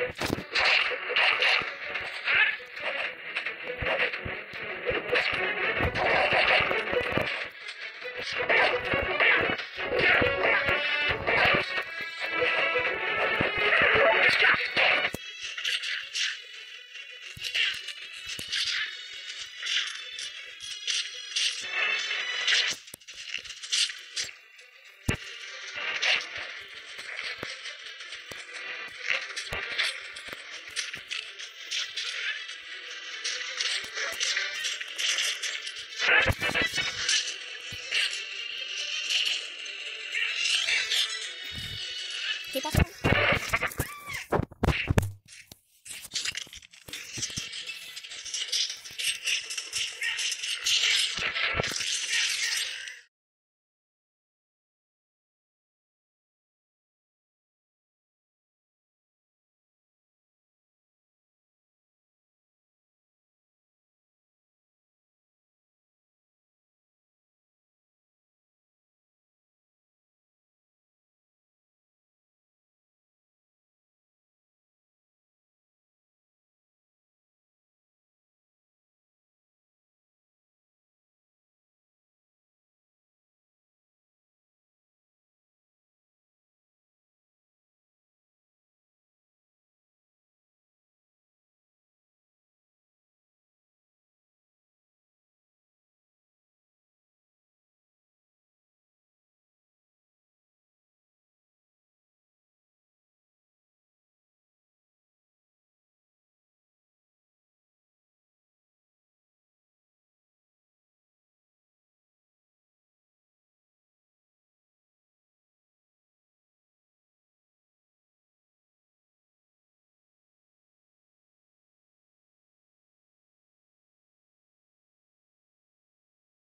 Thank you. 手出し